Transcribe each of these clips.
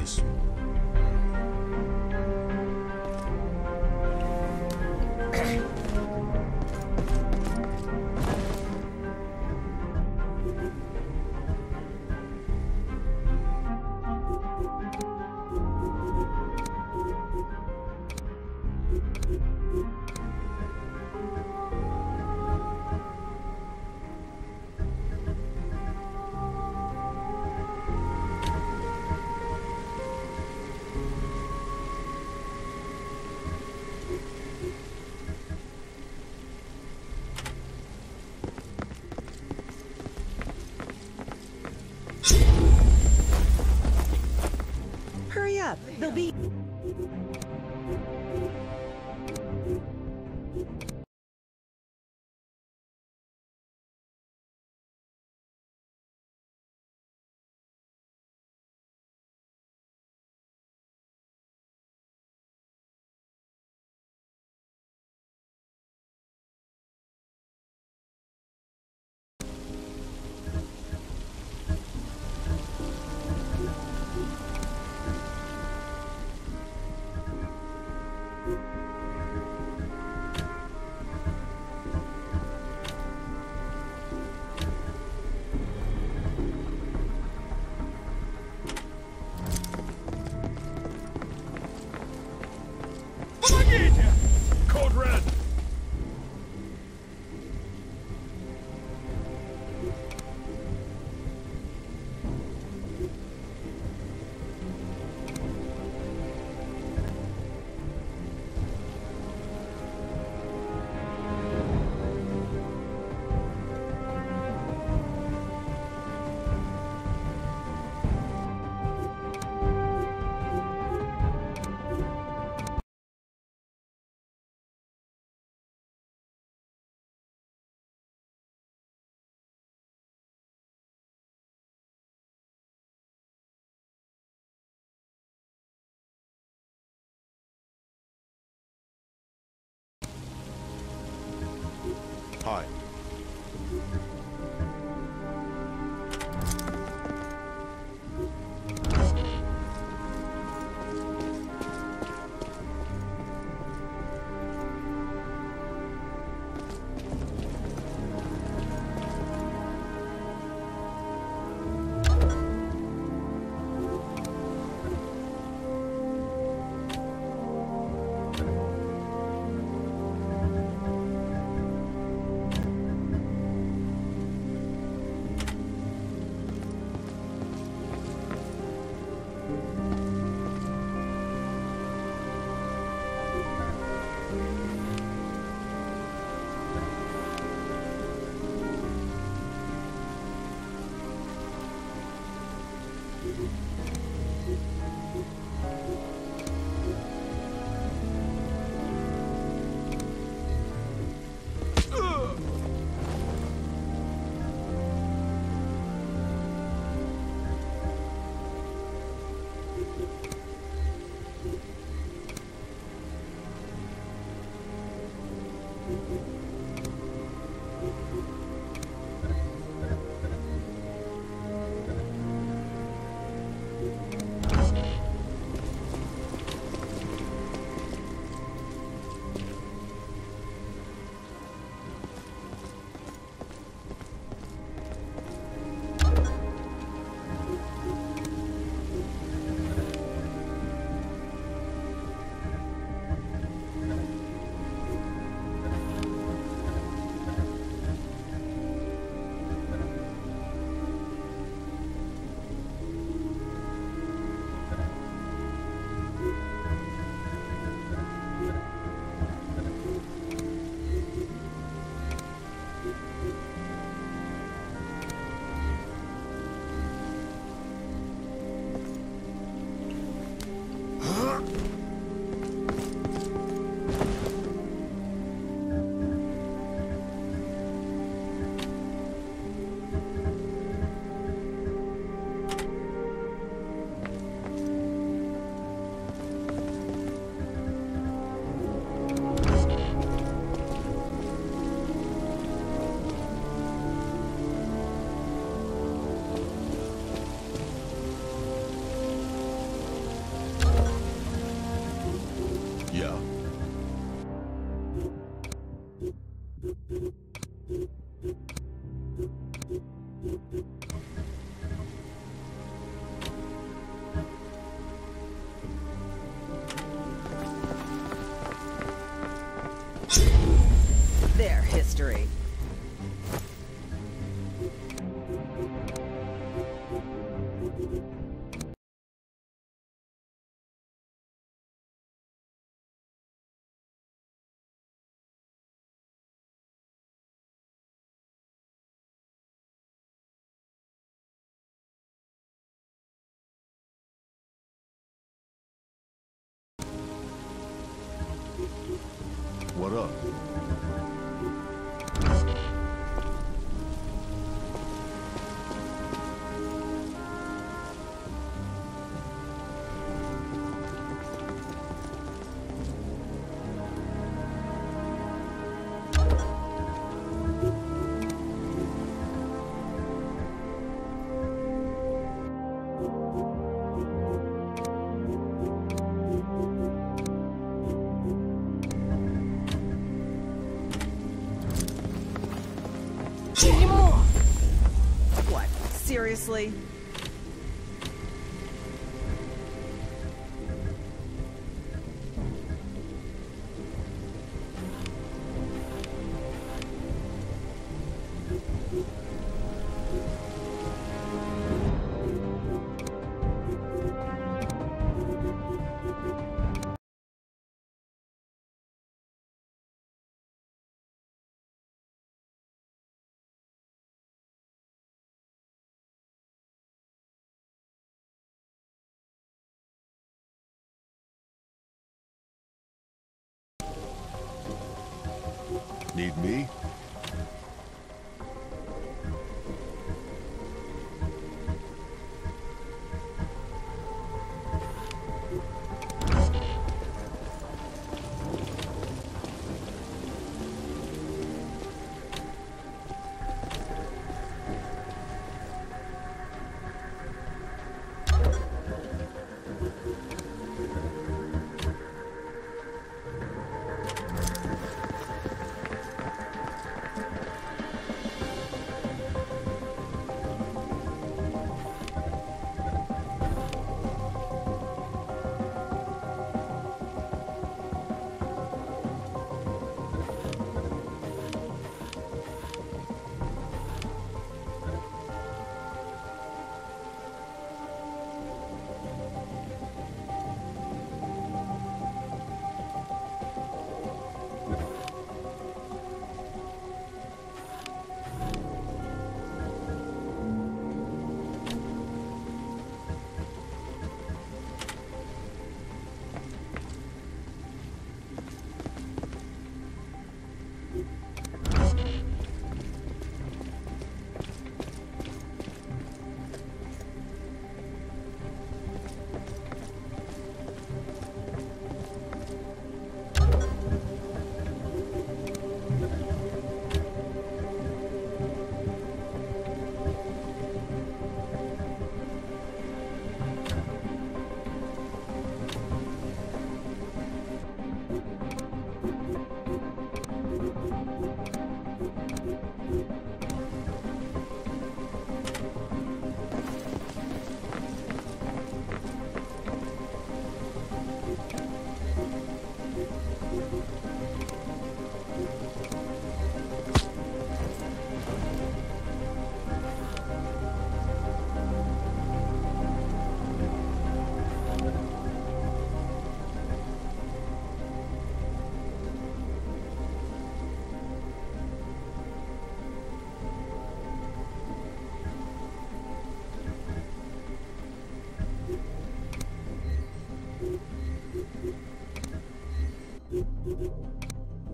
Hernández. up. Seriously? Need me?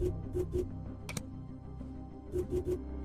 Thank you.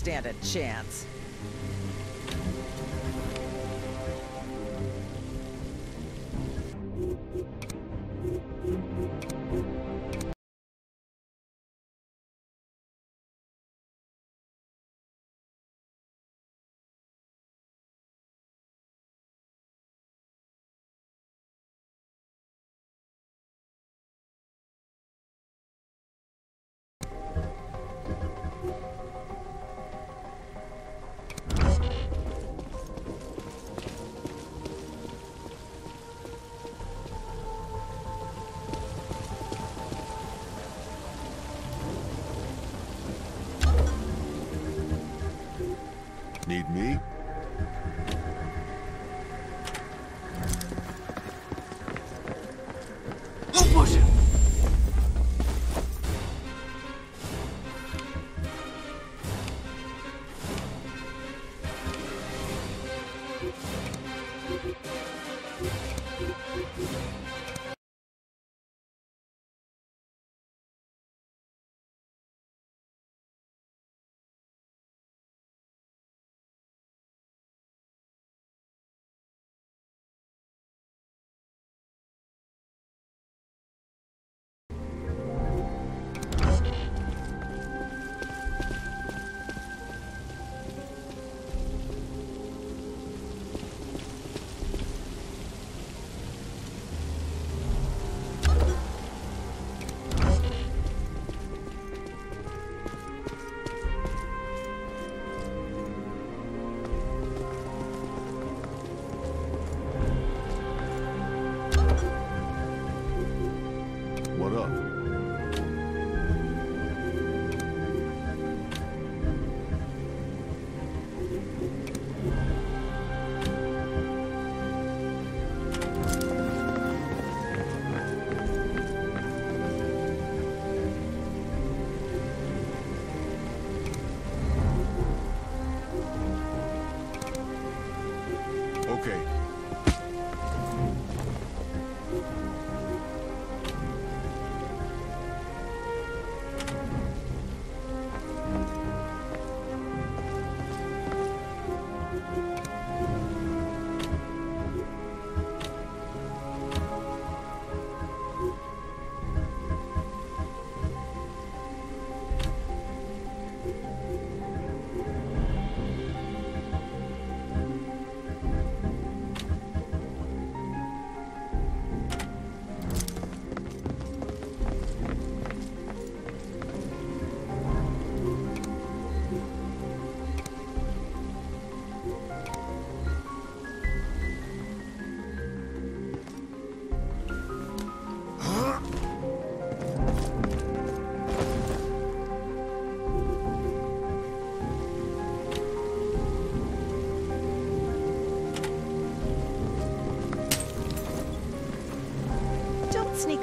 Stand a chance.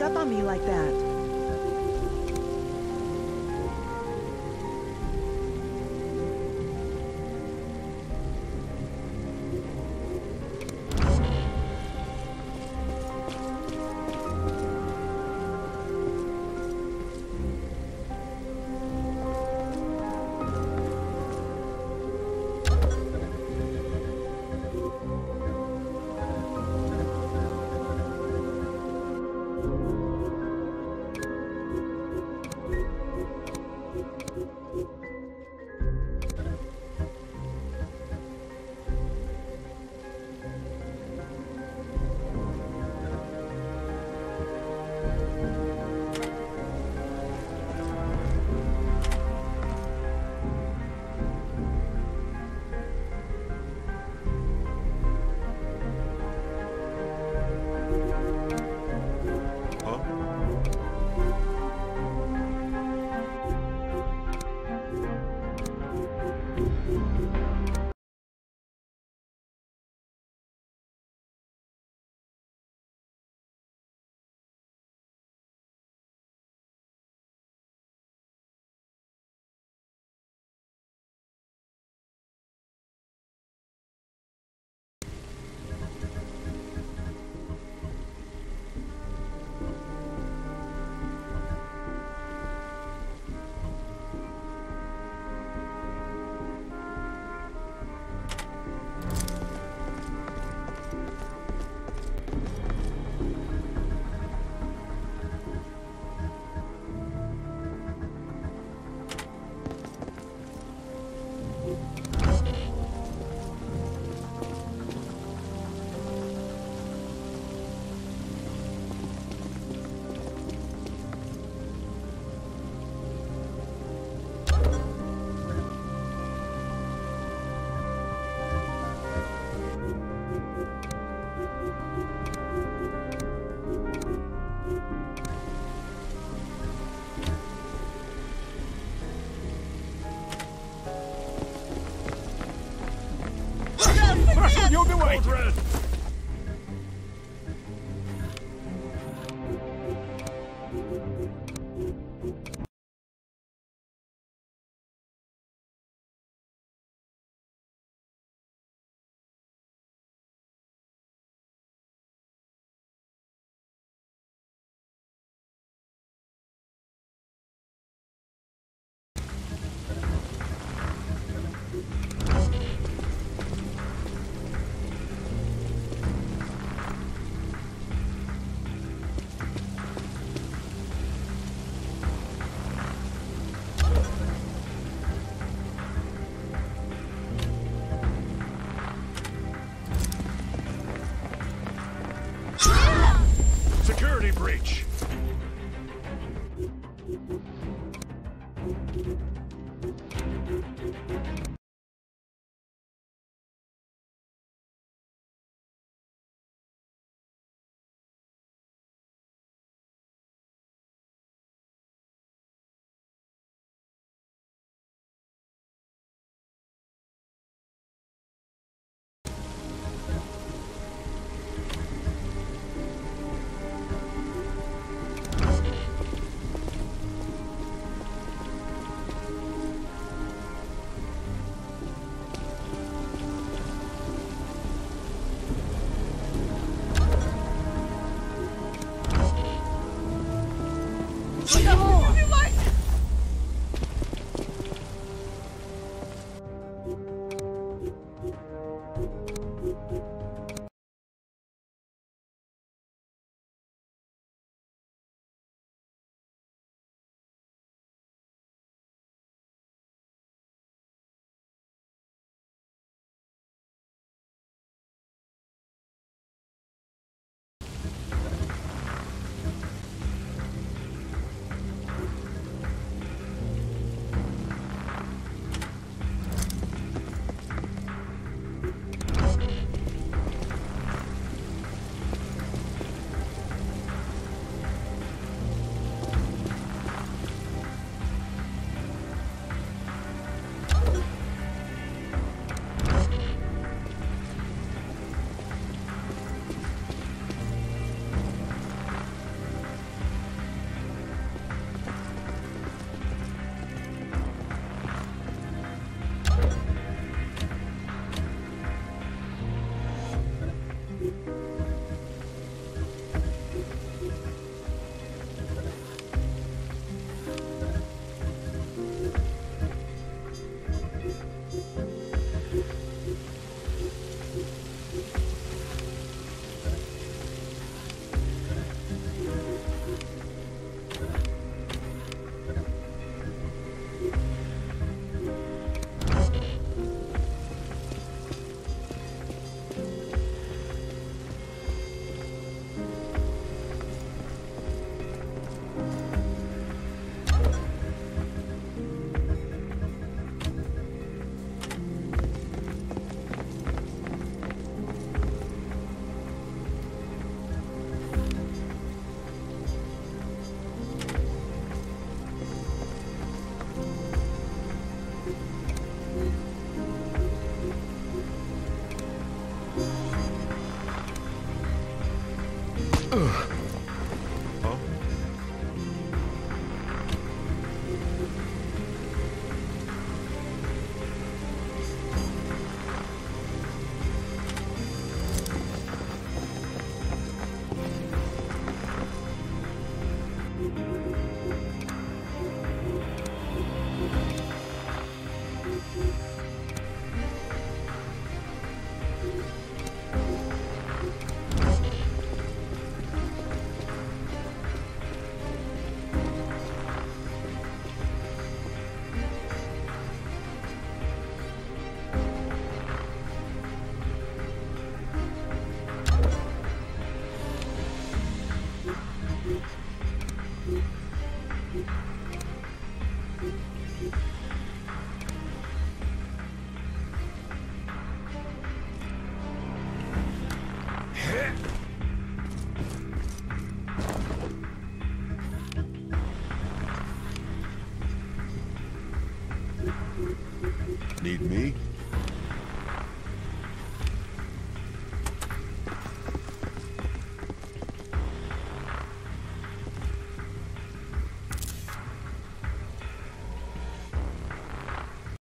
Up on me like that.